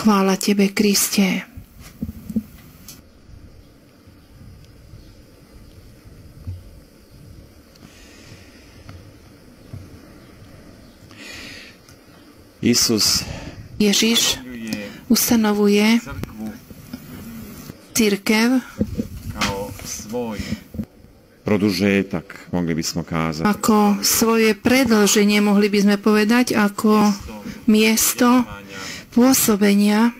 Chvála Tebe, Kriste. Isus Ježiš ustanovuje církev kao svoj produžetak, mogli bismo kázať. ako svoje predlženie, mohli by sme povedať, ako miesto pôsobenia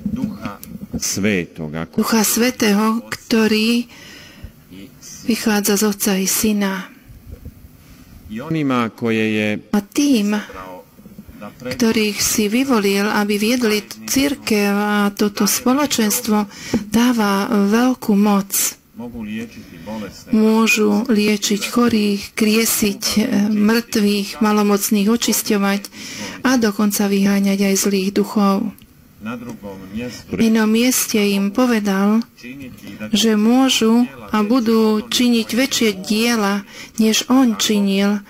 Ducha Svetog, ako Ducha Svetého, ktorý vychádza z Otca i Syna. i onima koje je A tým, ktorých si vyvolil, aby viedli církev a toto spoločenstvo, dáva veľkú moc. Môžu liečiť chorých, kriesiť e, mŕtvych, malomocných očisťovať a dokonca vyháňať aj zlých duchov. V inom mieste im povedal, že môžu a budú činiť väčšie diela, než on činil,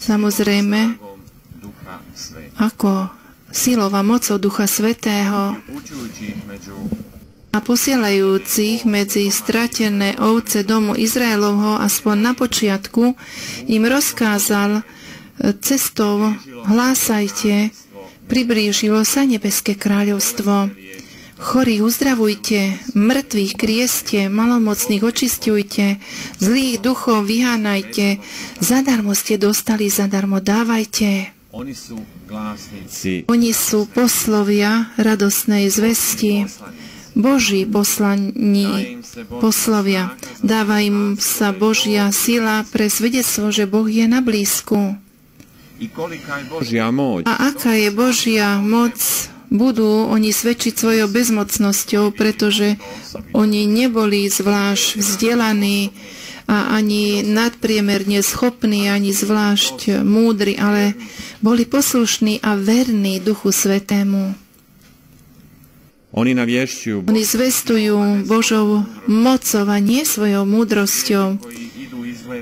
samozrejme ako silová mocou Ducha Svetého a posielajúcich medzi stratené ovce domu Izraelovho aspoň na počiatku im rozkázal cestou hlásajte, priblížilo sa nebeské kráľovstvo. Chorých uzdravujte, mŕtvych krieste, malomocných očistujte, zlých duchov vyhánajte, zadarmo ste dostali, zadarmo dávajte. Oni sú poslovia radosnej zvesti, Boží poslaní poslovia. Dáva im sa Božia sila pre svedectvo, že Boh je na blízku. A aká je Božia moc, budú oni svedčiť svojou bezmocnosťou, pretože oni neboli zvlášť vzdelaní a ani nadpriemerne schopní, ani zvlášť múdri, ale boli poslušní a verní Duchu Svetému. Oni navješćuju Oni zvestujú Božou mocou a nie svojou múdrosťou.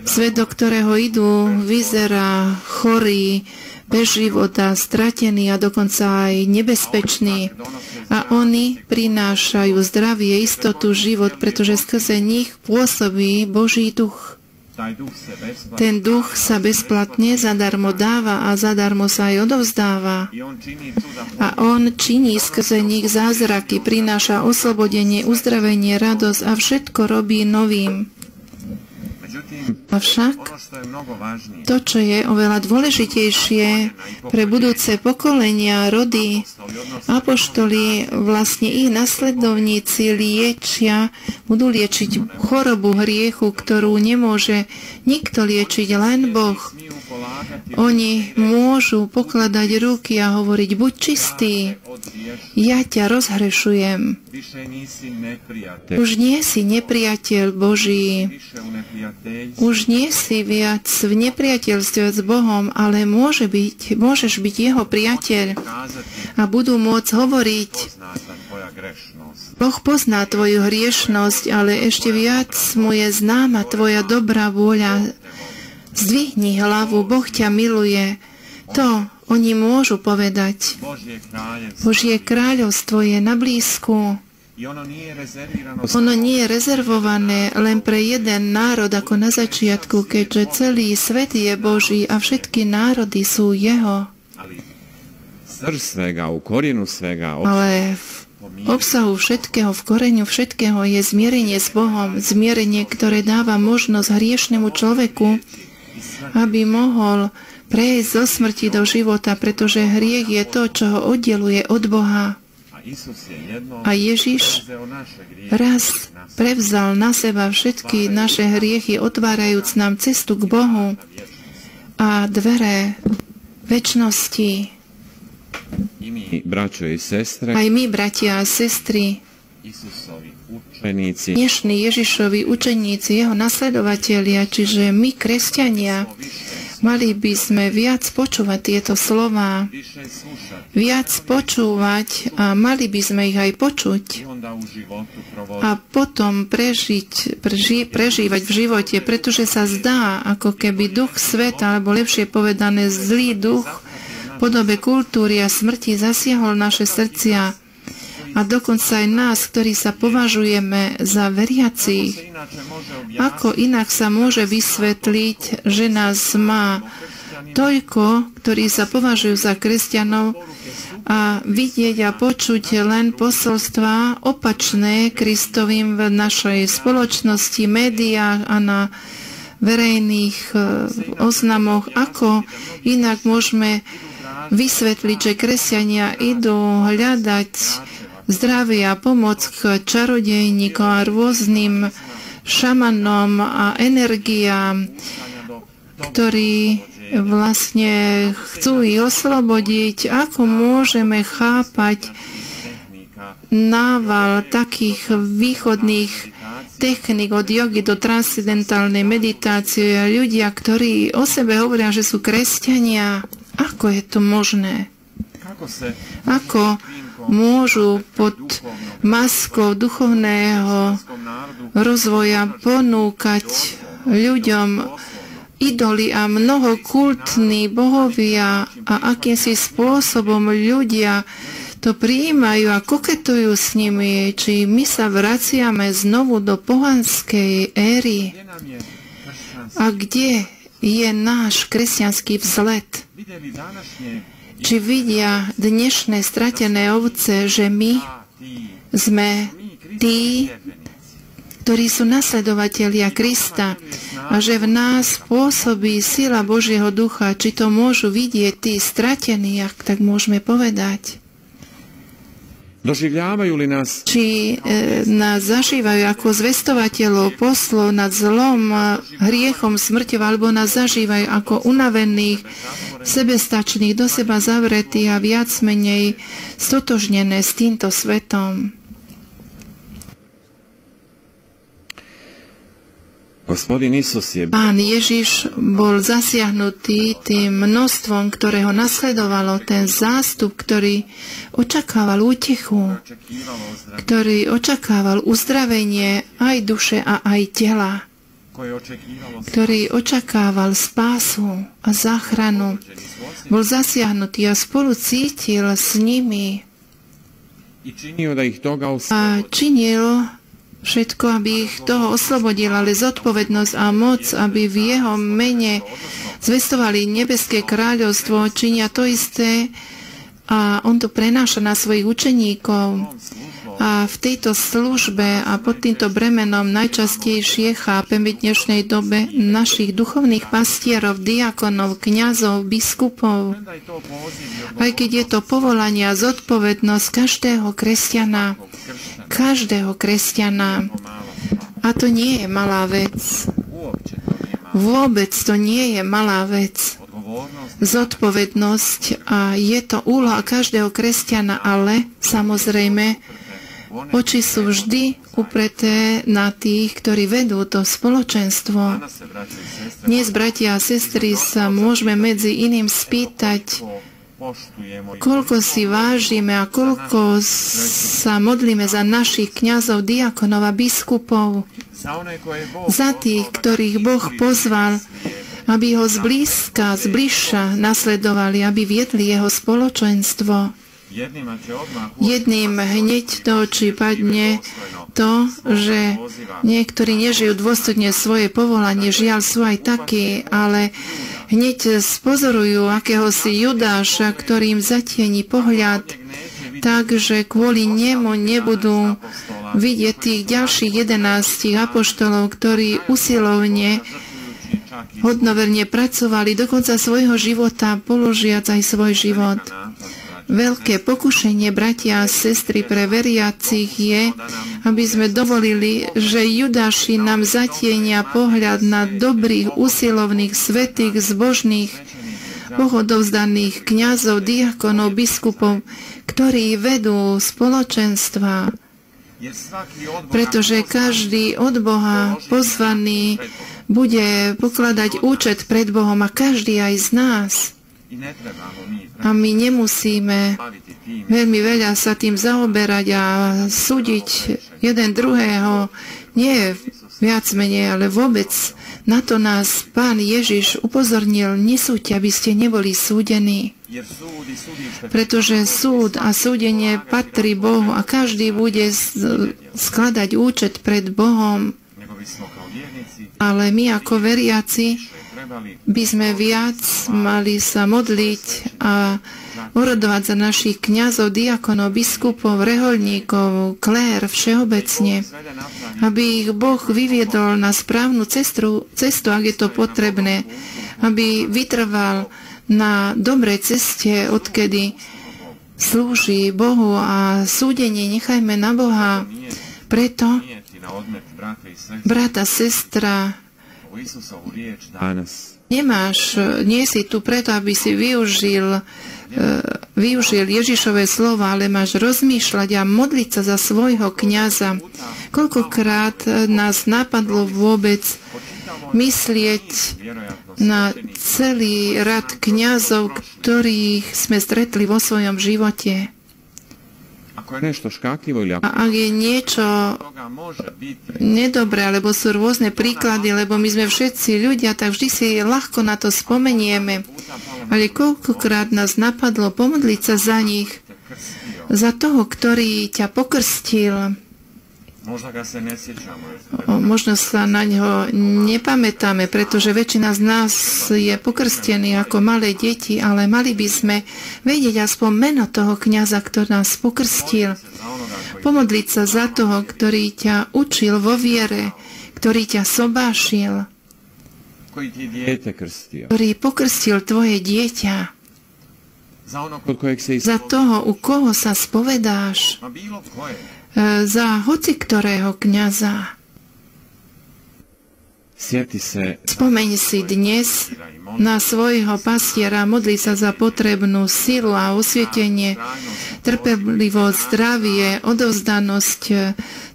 Svet, do ktorého idú, vyzerá chorý, bez života, stratený a dokonca aj nebezpečný. A oni prinášajú zdravie, istotu, život, pretože skrze nich pôsobí Boží duch. Ten duch sa bezplatne zadarmo dáva a zadarmo sa aj odovzdáva. A on činí skrze nich zázraky, prináša oslobodenie, uzdravenie, radosť a všetko robí novým. Avšak to, čo je oveľa dôležitejšie pre budúce pokolenia, rody, apoštoli, vlastne ich nasledovníci liečia, budú liečiť chorobu hriechu, ktorú nemôže nikto liečiť, len Boh. Oni môžu pokladať ruky a hovoriť, buď čistý, ja ťa rozhrešujem. Už nie si nepriateľ Boží, už nie si viac v nepriateľstve s Bohom, ale môže byť, môžeš byť jeho priateľ a budú môcť hovoriť. Boh pozná tvoju hriešnosť, ale ešte viac mu je známa tvoja dobrá vôľa. Zdvihni hlavu, Boh ťa miluje. To oni môžu povedať. Božie kráľovstvo je na blízku. ono nie je rezervované len pre jeden národ ako na začiatku, keďže celý svet je Boží a všetky národy sú Jeho. Ale v obsahu všetkého, v koreňu všetkého je zmierenie s Bohom, zmierenie, ktoré dáva možnosť hriešnemu človeku, aby mohol prejsť zo smrti do života, pretože hriech je to, čo ho oddeluje od Boha. a Ježiš raz prevzal na seba všetky naše hriechy, otvárajúc nám cestu k Bohu a dvere väčšnosti. i mi, braćo i sestre, Aj my, bratia a sestry, Učenici, dnešní Ježišovi učeníci, jeho nasledovatelia, čiže my, kresťania, mali by sme viac počúvať tieto slova, viac počúvať a mali by sme ich aj počuť a potom prežiť, preži, prežívať v živote, pretože sa zdá, ako keby duch sveta, alebo lepšie povedané zlý duch, podobe kultúry a smrti zasiahol naše srdcia a dokonca aj nás, ktorí sa považujeme za veriacich. Ako inak sa môže vysvetliť, že nás má toľko, ktorí sa považujú za kresťanov a vidieť a počuť len posolstva opačné Kristovým v našej spoločnosti, médiách a na verejných e, oznamoch, ako inak môžeme vysvetliť, že kresťania idú hľadať zdravie a pomoc k čarodejníkom a rôznym šamanom a energiám, ktorí vlastne chcú ich oslobodiť. Ako môžeme chápať nával takých východných technik od jogy do transcendentálnej meditácie. Ľudia, ktorí o sebe hovoria, že sú kresťania, ako je to možné? Ako môžu pod maskou duchovného rozvoja ponúkať ľuďom idoly a mnoho kultní bohovia a akýmsi spôsobom ľudia to prijímajú a koketujú s nimi, či my sa vraciame znovu do pohanskej éry. A kde je náš kresťanský vzlet? Či vidia dnešné stratené ovce, že my sme tí, ktorí sú nasledovatelia Krista a že v nás pôsobí sila Božieho ducha, či to môžu vidieť tí stratení, ak tak môžeme povedať. Či e, nás zažívajú ako zvestovateľov poslov nad zlom, hriechom, smrťou, alebo nás zažívajú ako unavených, sebestačných, do seba zavretých a viac menej stotožnené s týmto svetom. Pán Ježiš bol zasiahnutý tým množstvom, ktoré ho nasledovalo, ten zástup, ktorý očakával útechu, ktorý očakával uzdravenie aj duše a aj tela, ktorý očakával spásu a záchranu. Bol zasiahnutý a spolu cítil s nimi a činil všetko, aby ich toho oslobodil, ale zodpovednosť a moc, aby v jeho mene zvestovali nebeské kráľovstvo, činia to isté a on to prenáša na svojich učeníkov. A v tejto službe a pod týmto bremenom najčastejšie chápeme v dnešnej dobe našich duchovných pastierov, diakonov, kňazov, biskupov. Aj keď je to povolanie a zodpovednosť každého kresťana, každého kresťana. A to nie je malá vec. Vôbec to nie je malá vec. Zodpovednosť a je to úloha každého kresťana, ale samozrejme oči sú vždy upreté na tých, ktorí vedú to spoločenstvo. Dnes, bratia a sestry, sa môžeme medzi iným spýtať, koľko si vážime a koľko sa modlíme za našich kňazov, diakonov a biskupov, za tých, ktorých Boh pozval, aby ho zblízka, zbližša nasledovali, aby viedli jeho spoločenstvo. Jedným hneď to, či padne to, že niektorí nežijú dôstojne svoje povolanie, žiaľ sú aj takí, ale hneď spozorujú akéhosi Judáša, ktorým zatieni pohľad, takže kvôli nemu nebudú vidieť tých ďalších jedenáctich apoštolov, ktorí usilovne hodnoverne pracovali do konca svojho života, položiac aj svoj život. Veľké pokušenie, bratia a sestry, pre veriacich je, aby sme dovolili, že Judáši nám zatienia pohľad na dobrých, usilovných, svetých, zbožných, pohodovzdaných kňazov, diakonov, biskupov, ktorí vedú spoločenstva, pretože každý od Boha pozvaný bude pokladať účet pred Bohom a každý aj z nás. A my nemusíme veľmi veľa sa tým zaoberať a súdiť jeden druhého. Nie viac menej, ale vôbec na to nás Pán Ježiš upozornil, nesúďte, aby ste neboli súdení. pretože súd a súdenie patrí Bohu a každý bude skladať účet pred Bohom. Ale my ako veriaci by sme viac mali sa modliť a urodovať za našich kňazov, diakonov, biskupov, reholníkov, klér všeobecne, aby ich Boh vyviedol na správnu cestu, cestu, ak je to potrebné, aby vytrval na dobrej ceste, odkedy slúži Bohu a súdenie nechajme na Boha. Preto, brata, sestra, nemáš, nie si tu preto, aby si využil E, využil Ježišové slova, ale máš rozmýšľať a modliť sa za svojho kniaza. Koľkokrát nás napadlo vôbec myslieť na celý rad kňazov, ktorých sme stretli vo svojom živote. A ak je niečo nedobré, alebo sú rôzne príklady, lebo my sme všetci ľudia, tak vždy si ľahko na to spomenieme. Ale koľkokrát nás napadlo pomodliť sa za nich, za toho, ktorý ťa pokrstil, Možno sa na ňo nepamätáme, pretože väčšina z nás je pokrstený ako malé deti, ale mali by sme vedieť aspoň meno toho kniaza, ktorý nás pokrstil. Pomodliť sa za toho, ktorý ťa učil vo viere, ktorý ťa sobášil, ktorý pokrstil tvoje dieťa. Za toho, u koho sa spovedáš, za hoci ktorého kniaza. Spomeň si dnes na svojho pastiera, modli sa za potrebnú silu a osvietenie, trpevlivosť, zdravie, odovzdanosť,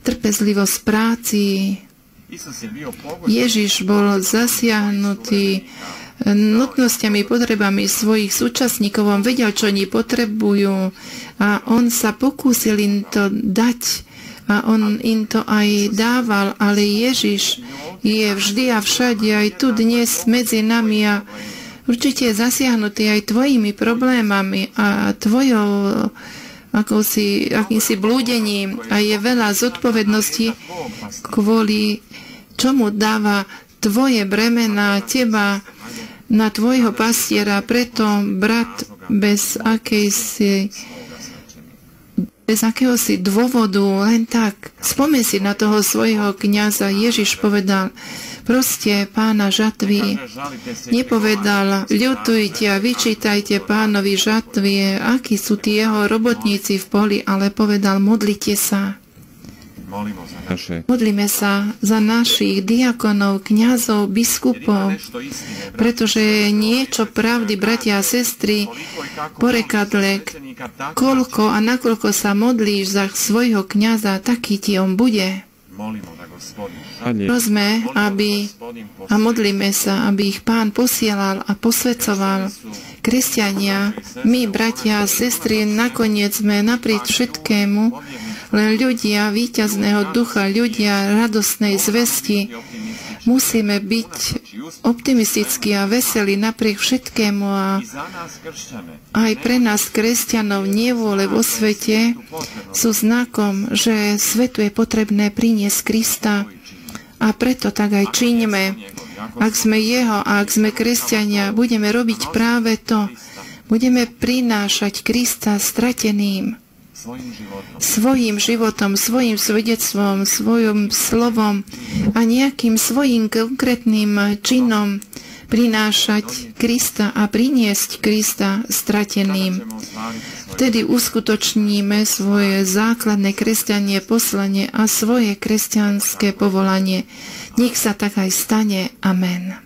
trpezlivosť práci. Ježiš bol zasiahnutý nutnosťami, potrebami svojich súčasníkov. On vedel, čo oni potrebujú a on sa pokúsil im to dať a on im to aj dával, ale Ježiš je vždy a všade aj tu dnes medzi nami a určite je zasiahnutý aj tvojimi problémami a tvojou ako si, akýmsi blúdením a je veľa zodpovedností kvôli čomu dáva tvoje bremena teba na tvojho pastiera, preto brat bez akejsi bez akéhosi dôvodu, len tak. Spomeň si na toho svojho kniaza. Ježiš povedal, proste pána žatvy. Nepovedal, ľutujte a vyčítajte pánovi žatvie, akí sú tí jeho robotníci v poli, ale povedal, modlite sa. Modlíme sa za našich diakonov, kňazov, biskupov, pretože niečo pravdy, bratia a sestry, porekadle, koľko a nakoľko sa modlíš za svojho kňaza, taký ti on bude. Prosme, aby a modlíme sa, aby ich pán posielal a posvedcoval. Kresťania, my, bratia a sestry, nakoniec sme napriek všetkému len ľudia víťazného ducha, ľudia radostnej zvesti, musíme byť optimistickí a veselí napriek všetkému a aj pre nás, kresťanov, nevôle vo svete sú znakom, že svetu je potrebné priniesť Krista a preto tak aj činíme. Ak sme Jeho a ak sme kresťania, budeme robiť práve to. Budeme prinášať Krista strateným svojim životom, svojim svedectvom, svojim slovom a nejakým svojim konkrétnym činom prinášať Krista a priniesť Krista strateným. Vtedy uskutočníme svoje základné kresťanie poslanie a svoje kresťanské povolanie. Nech sa tak aj stane. Amen.